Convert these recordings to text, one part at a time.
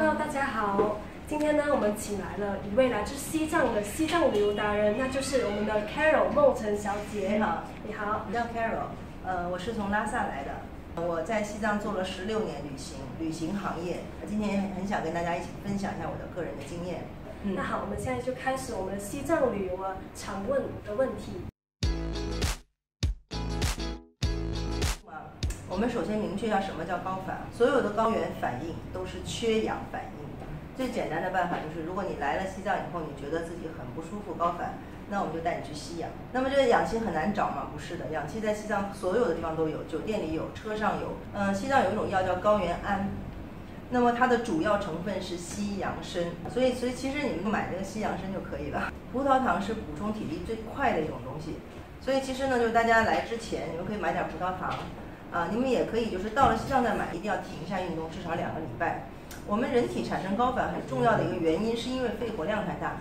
Hello，大家好。今天呢，我们请来了一位来自西藏的西藏旅游达人，那就是我们的 Carol 梦辰小姐。你好，你好。我叫 Carol，呃，我是从拉萨来的。我在西藏做了十六年旅行，旅行行业。今天很想跟大家一起分享一下我的个人的经验。嗯，那好，我们现在就开始我们西藏旅游啊常问的问题。我们首先明确一下什么叫高反。所有的高原反应都是缺氧反应。最简单的办法就是，如果你来了西藏以后，你觉得自己很不舒服、高反，那我们就带你去吸氧。那么这个氧气很难找吗？不是的，氧气在西藏所有的地方都有，酒店里有，车上有。嗯，西藏有一种药叫高原安，那么它的主要成分是西洋参，所以所以其实你们买这个西洋参就可以了。葡萄糖是补充体力最快的一种东西，所以其实呢，就是大家来之前，你们可以买点葡萄糖，啊，你们也可以就是到了西藏再买，一定要停下运动，至少两个礼拜。我们人体产生高反很重要的一个原因，是因为肺活量太大。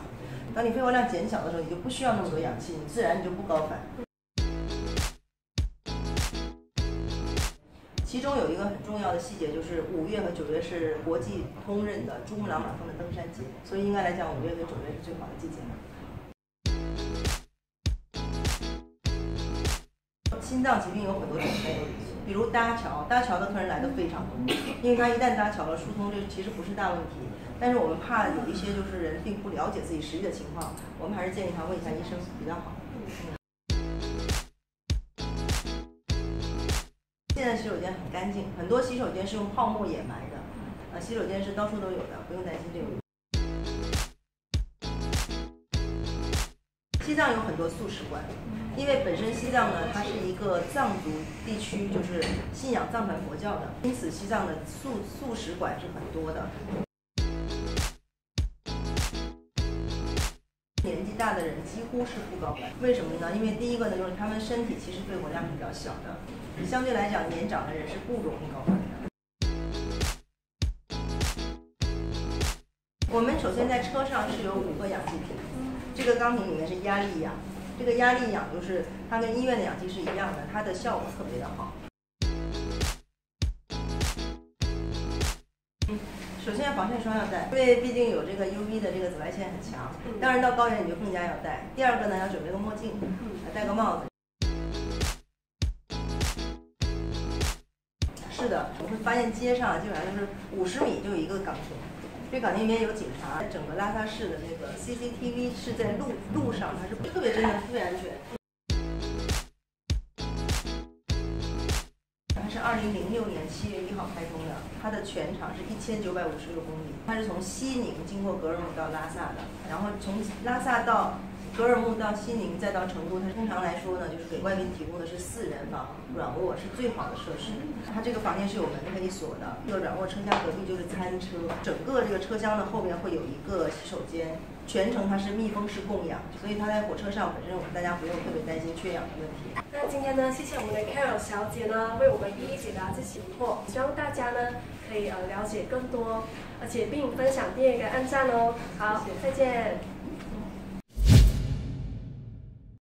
当你肺活量减小的时候，你就不需要那么多氧气，你自然你就不高反。其中有一个很重要的细节，就是五月和九月是国际公认的珠穆朗玛峰的登山节，所以应该来讲，五月和九月是最好的季节。心脏疾病有很多种类。比如搭桥，搭桥的客人来的非常多，因为他一旦搭桥了，疏通这其实不是大问题，但是我们怕有一些就是人并不了解自己实际的情况，我们还是建议他问一下医生比较好。现在洗手间很干净，很多洗手间是用泡沫掩埋的，呃，洗手间是到处都有的，不用担心这个。西藏有很多素食馆。因为本身西藏呢，它是一个藏族地区，就是信仰藏传佛教的，因此西藏的素素食馆是很多的。年纪大的人几乎是不高反，为什么呢？因为第一个呢，就是他们身体其实肺活量是比较小的，相对来讲年长的人是不容易高反的。我们首先在车上是有五个氧气瓶，这个钢瓶里面是压力氧。这个压力氧就是它跟医院的氧气是一样的，它的效果特别的好。首先防晒霜要带，因为毕竟有这个 UV 的这个紫外线很强。当然到高原你就更加要带。第二个呢，要准备个墨镜，戴个帽子。是的，我会发现街上基本上就是五十米就有一个岗亭。这岗那边有警察，整个拉萨市的那个 CCTV 是在路路上，它是特别真的，特别安全。它是二零零六年七月一号开通的，它的全长是一千九百五十六公里，它是从西宁经过格尔木到拉萨的，然后从拉萨到。格尔木到西宁再到成都，它通常来说呢，就是给外宾提供的是四人房，软卧是最好的设施。它这个房间是有门可以锁的，这个软卧车厢隔壁就是餐车，整个这个车厢的后面会有一个洗手间，全程它是密封式供氧，所以它在火车上本身我们大家不用特别担心缺氧的问题。那今天呢，谢谢我们的 Carol 小姐呢，为我们一一解答这些疑惑，希望大家呢可以呃了解更多，而且并分享、订阅、跟按赞哦。好，再见。